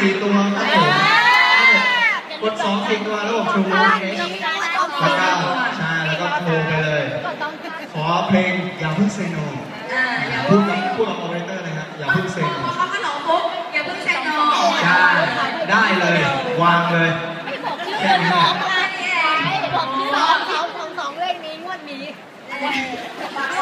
สี่ตัวครับผมกดสองสี่ตัวแล้วบอกชูมือแล้วก็ใช่แล้วก็โทรไปเลย ขอเพลงอย่าเพิ่งเซโนออย่าพูเพิ่ดกับพูดกับโอเปอเรเตอร์เลยครับอย่าเพิ่งเซโนอเขาขนมปุ๊บอย่าเพิ่งเซโนใช่ได้เลยวางเลยไม่บอกชื่อเจ้าของไม่บอกชื่อของสองสองเลขนี้งวดนี้องวนี้งวดนี้